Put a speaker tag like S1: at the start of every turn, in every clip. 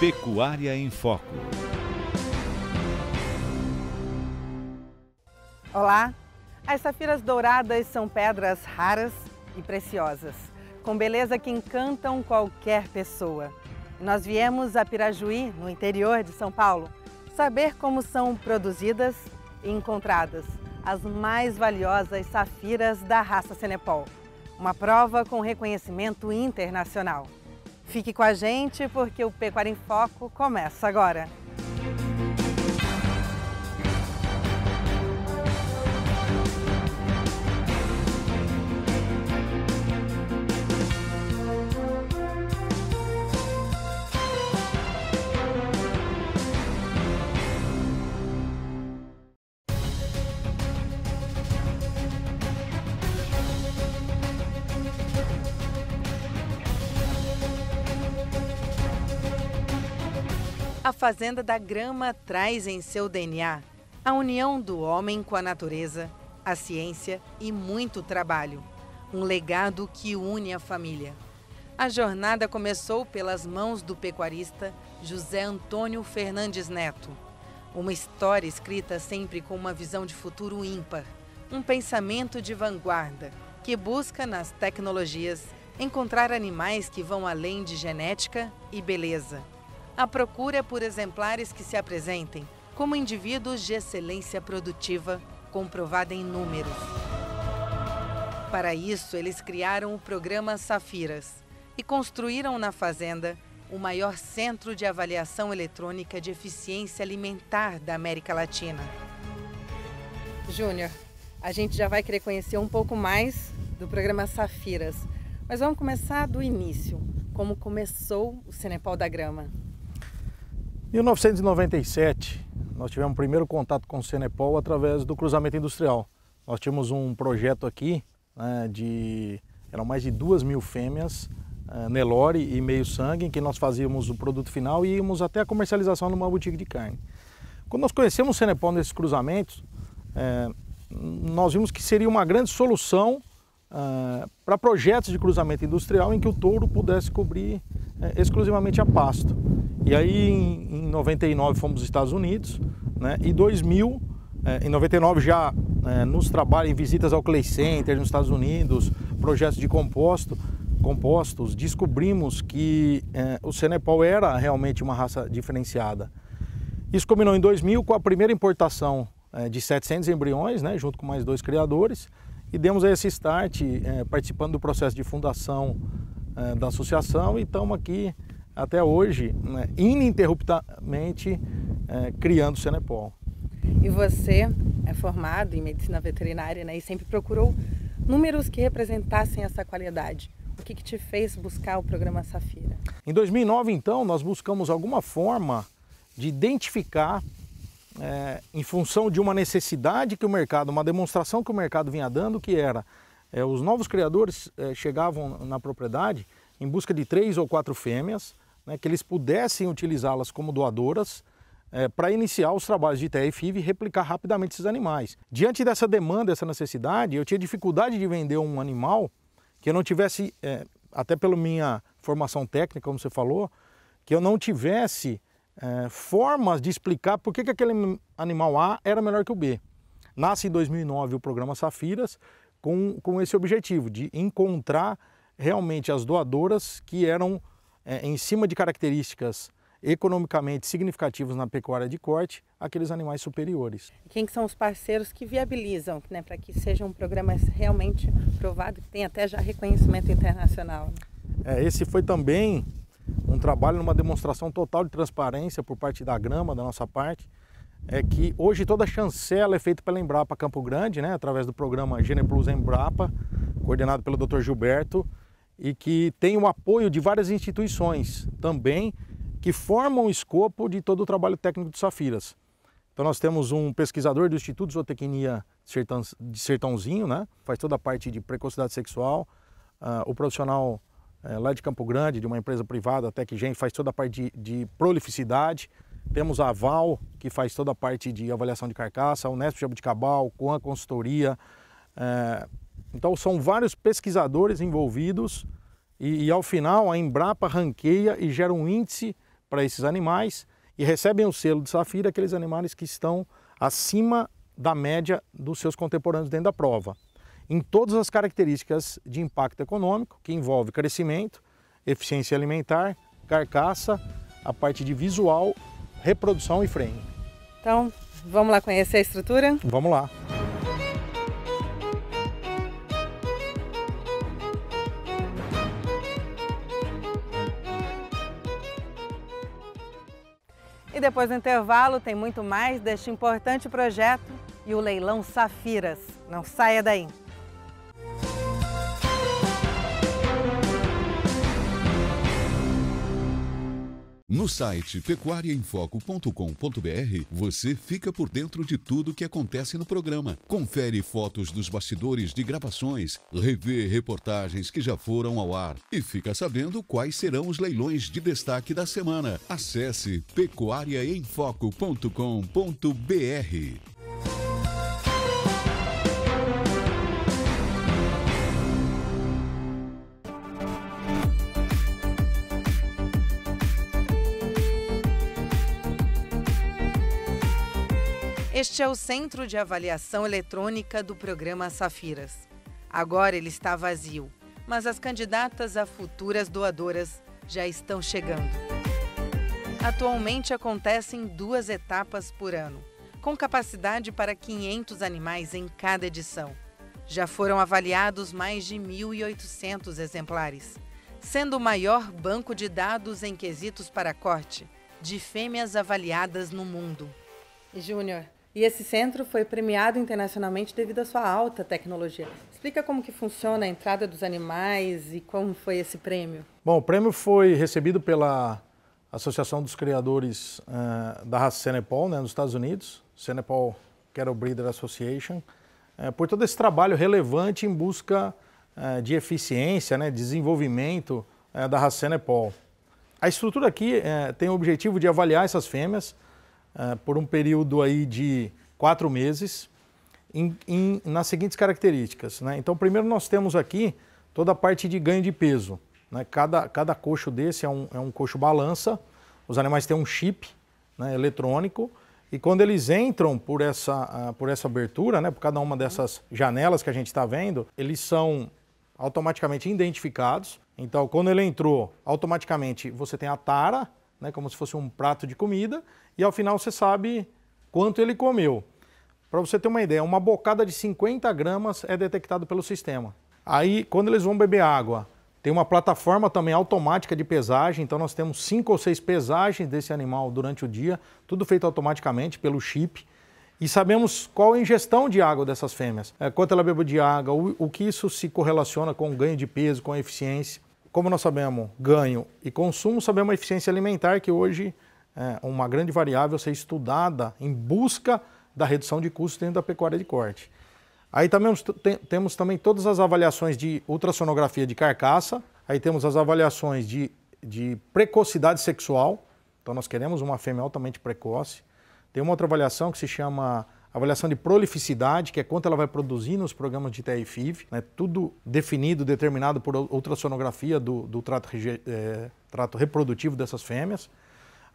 S1: Pecuária em Foco.
S2: Olá! As safiras douradas são pedras raras e preciosas, com beleza que encantam qualquer pessoa. Nós viemos a Pirajuí, no interior de São Paulo, saber como são produzidas e encontradas as mais valiosas safiras da raça Senepol. Uma prova com reconhecimento internacional. Fique com a gente porque o Pecuária em Foco começa agora. A Fazenda da Grama traz em seu DNA a união do homem com a natureza, a ciência e muito trabalho. Um legado que une a família. A jornada começou pelas mãos do pecuarista José Antônio Fernandes Neto. Uma história escrita sempre com uma visão de futuro ímpar, um pensamento de vanguarda que busca nas tecnologias encontrar animais que vão além de genética e beleza. A procura por exemplares que se apresentem como indivíduos de excelência produtiva, comprovada em números. Para isso, eles criaram o programa Safiras e construíram na fazenda o maior centro de avaliação eletrônica de eficiência alimentar da América Latina. Júnior, a gente já vai querer conhecer um pouco mais do programa Safiras, mas vamos começar do início. Como começou o Cenepal da Grama?
S3: Em 1997, nós tivemos o primeiro contato com o Cenepol através do cruzamento industrial. Nós tínhamos um projeto aqui né, de eram mais de duas mil fêmeas, uh, Nelore e meio sangue, em que nós fazíamos o produto final e íamos até a comercialização numa boutique de carne. Quando nós conhecemos o Cenepol nesses cruzamentos, é, nós vimos que seria uma grande solução uh, para projetos de cruzamento industrial em que o touro pudesse cobrir uh, exclusivamente a pasto. E aí em, em 99 fomos aos Estados Unidos, né? E 2000, eh, em 99 já eh, nos trabalhos em visitas ao Clay Center nos Estados Unidos, projetos de composto, compostos, descobrimos que eh, o Cenepal era realmente uma raça diferenciada. Isso combinou em 2000 com a primeira importação de 700 embriões, né, junto com mais dois criadores, e demos esse start participando do processo de fundação da associação e estamos aqui até hoje, né, ininterruptamente, é, criando o Senepol.
S2: E você é formado em medicina veterinária né, e sempre procurou números que representassem essa qualidade. O que, que te fez buscar o programa Safira?
S3: Em 2009, então, nós buscamos alguma forma de identificar, é, em função de uma necessidade que o mercado, uma demonstração que o mercado vinha dando, que era é, os novos criadores é, chegavam na propriedade em busca de três ou quatro fêmeas, né, que eles pudessem utilizá-las como doadoras é, para iniciar os trabalhos de TFIV e replicar rapidamente esses animais. Diante dessa demanda, dessa necessidade, eu tinha dificuldade de vender um animal que eu não tivesse, é, até pela minha formação técnica, como você falou, que eu não tivesse é, formas de explicar por que, que aquele animal A era melhor que o B. Nasce em 2009 o programa Safiras com, com esse objetivo de encontrar realmente as doadoras que eram é, em cima de características economicamente significativas na pecuária de corte, aqueles animais superiores.
S2: Quem são os parceiros que viabilizam né, para que sejam programas realmente provados, que tem até já reconhecimento internacional?
S3: É, esse foi também um trabalho numa demonstração total de transparência por parte da Grama, da nossa parte, é que hoje toda a chancela é feita pela Embrapa Campo Grande, né, através do programa Gene Plus Embrapa, coordenado pelo Dr. Gilberto, e que tem o apoio de várias instituições também que formam o escopo de todo o trabalho técnico de Safiras. Então nós temos um pesquisador do Instituto de Zootecnia de Sertãozinho, né? faz toda a parte de precocidade sexual, uh, o profissional uh, lá de Campo Grande, de uma empresa privada, até que Gen, faz toda a parte de, de prolificidade, temos a Val, que faz toda a parte de avaliação de carcaça, o Nesp Jabuticabal, com a consultoria, uh, então são vários pesquisadores envolvidos e, e, ao final a Embrapa ranqueia e gera um índice para esses animais e recebem o selo de Safira aqueles animais que estão acima da média dos seus contemporâneos dentro da prova. Em todas as características de impacto econômico, que envolve crescimento, eficiência alimentar, carcaça, a parte de visual, reprodução e freio.
S2: Então, vamos lá conhecer a estrutura?
S3: Vamos lá.
S2: E depois do intervalo tem muito mais deste importante projeto e o leilão Safiras. Não saia daí!
S1: No site pecuariaemfoco.com.br você fica por dentro de tudo que acontece no programa. Confere fotos dos bastidores de gravações, revê reportagens que já foram ao ar e fica sabendo quais serão os leilões de destaque da semana. Acesse pecuariaemfoco.com.br.
S2: Este é o centro de avaliação eletrônica do programa Safiras. Agora ele está vazio, mas as candidatas a futuras doadoras já estão chegando. Atualmente acontecem duas etapas por ano, com capacidade para 500 animais em cada edição. Já foram avaliados mais de 1.800 exemplares, sendo o maior banco de dados em quesitos para corte de fêmeas avaliadas no mundo. Júnior, e esse centro foi premiado internacionalmente devido à sua alta tecnologia. Explica como que funciona a entrada dos animais e como foi esse prêmio.
S3: Bom, o prêmio foi recebido pela Associação dos Criadores uh, da raça Senepol, né, nos Estados Unidos, Senepol Cattle Breeder Association, uh, por todo esse trabalho relevante em busca uh, de eficiência, né, desenvolvimento da raça Senepol. A estrutura aqui tem o objetivo de avaliar essas fêmeas uh, por um período aí de quatro meses, em, em, nas seguintes características. Né? Então, primeiro nós temos aqui toda a parte de ganho de peso. Né? Cada, cada coxo desse é um, é um coxo balança, os animais têm um chip né, eletrônico, e quando eles entram por essa, uh, por essa abertura, né, por cada uma dessas janelas que a gente está vendo, eles são automaticamente identificados. Então, quando ele entrou, automaticamente você tem a tara, né, como se fosse um prato de comida, e ao final você sabe quanto ele comeu. Para você ter uma ideia, uma bocada de 50 gramas é detectado pelo sistema. Aí, quando eles vão beber água, tem uma plataforma também automática de pesagem, então nós temos cinco ou seis pesagens desse animal durante o dia, tudo feito automaticamente pelo chip. E sabemos qual a ingestão de água dessas fêmeas, é, quanto ela bebeu de água, o, o que isso se correlaciona com o ganho de peso, com a eficiência. Como nós sabemos ganho e consumo, sabemos a eficiência alimentar, que hoje é uma grande variável a ser estudada em busca da redução de custos dentro da pecuária de corte. Aí também temos também todas as avaliações de ultrassonografia de carcaça, aí temos as avaliações de, de precocidade sexual, então nós queremos uma fêmea altamente precoce. Tem uma outra avaliação que se chama avaliação de prolificidade, que é quanto ela vai produzir nos programas de TI-FIV, né? tudo definido, determinado por ultrassonografia do, do trato, é, trato reprodutivo dessas fêmeas.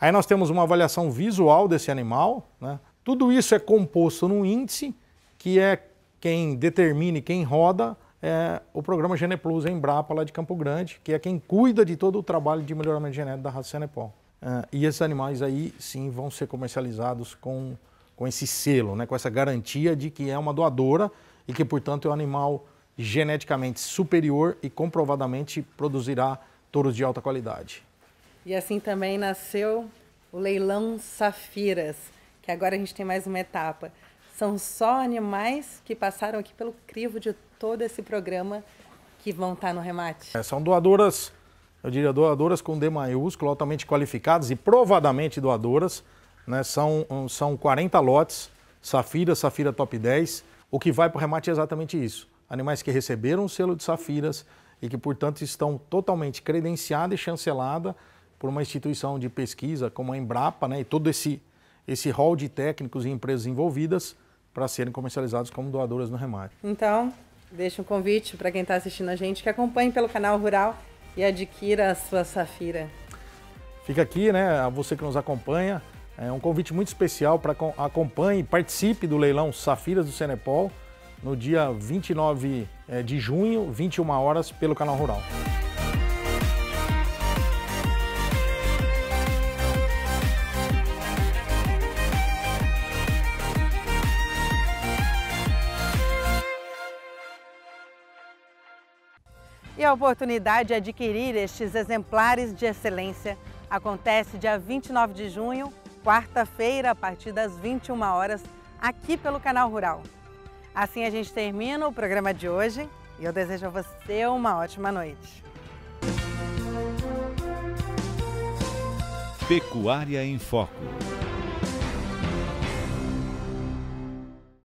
S3: Aí nós temos uma avaliação visual desse animal. Né? Tudo isso é composto num índice que é quem determina e quem roda é o programa Geneplus Embrapa lá de Campo Grande, que é quem cuida de todo o trabalho de melhoramento genético da raça Senepol. É, e esses animais aí sim vão ser comercializados com, com esse selo, né? com essa garantia de que é uma doadora e que, portanto, é um animal geneticamente superior e comprovadamente produzirá touros de alta qualidade.
S2: E assim também nasceu o leilão Safiras, que agora a gente tem mais uma etapa. São só animais que passaram aqui pelo crivo de todo esse programa que vão estar no remate.
S3: É, são doadoras, eu diria doadoras com D maiúsculo, altamente qualificadas e provadamente doadoras. Né? São, são 40 lotes, Safira, Safira Top 10. O que vai para o remate é exatamente isso. Animais que receberam o selo de Safiras e que, portanto, estão totalmente credenciados e chancelados por uma instituição de pesquisa como a Embrapa, né, e todo esse, esse hall de técnicos e empresas envolvidas para serem comercializados como doadoras no remate.
S2: Então, deixa um convite para quem está assistindo a gente que acompanhe pelo canal Rural e adquira a sua Safira.
S3: Fica aqui, né, a você que nos acompanha, é um convite muito especial para acompanhe e participe do leilão Safiras do Senepol no dia 29 é, de junho, 21 horas, pelo Canal Rural.
S2: E a oportunidade de adquirir estes exemplares de excelência acontece dia 29 de junho, quarta-feira, a partir das 21 horas, aqui pelo Canal Rural. Assim a gente termina o programa de hoje e eu desejo a você uma ótima noite.
S4: Pecuária em Foco.